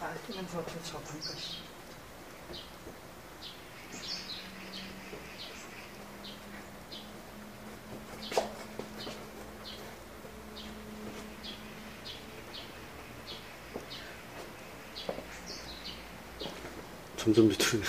할까 씨. 점점 밑으로